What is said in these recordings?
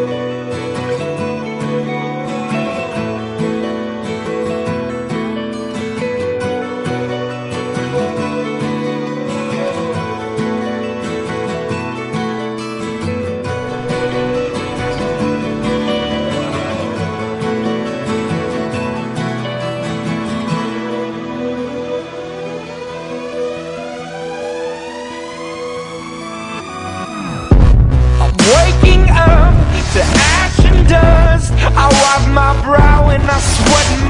I'm my brow and I sweat my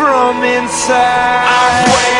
from inside.